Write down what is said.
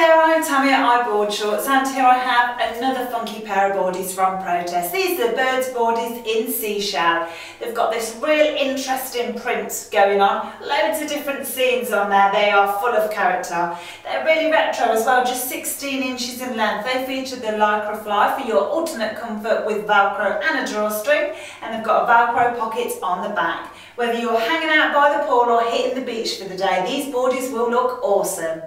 Hi there, I'm Tammy at iBoard Shorts and here I have another funky pair of boardies from Protest. These are Birds boardies in seashell. They've got this real interesting print going on, loads of different scenes on there, they are full of character. They're really retro as well, just 16 inches in length. They feature the Lycra fly for your ultimate comfort with Velcro and a drawstring and they've got a Velcro pocket on the back. Whether you're hanging out by the pool or hitting the beach for the day, these boardies will look awesome.